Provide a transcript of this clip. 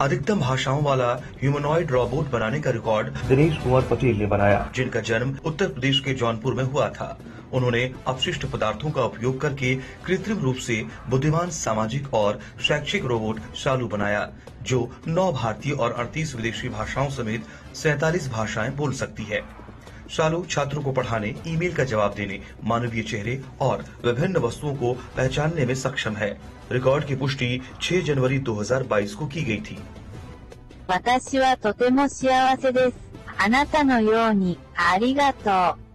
अधिकतम भाषाओं वाला ह्यूमनॉइड रोबोट बनाने का रिकॉर्ड दिनेश कुमार पटेल ने बनाया। जिनका जन्म उत्तर प्रदेश के जौनपुर में हुआ था। उन्होंने अपशिष्ट पदार्थों का उपयोग करके कृत्रिम रूप से बुद्धिमान सामाजिक और शैक्षिक रोबोट शालू बनाया जो नौ भारतीय और अड़तीस विदेशी भाषाओं समेत सैतालीस भाषाएँ बोल सकती है। शालू छात्रों को पढ़ाने ईमेल का जवाब देने मानवीय चेहरे और विभिन्न वस्तुओं को पहचानने में सक्षम है रिकॉर्ड की पुष्टि 6 जनवरी 2022 को की गई थी 私はとても幸せです。あなたのように、ありがとう。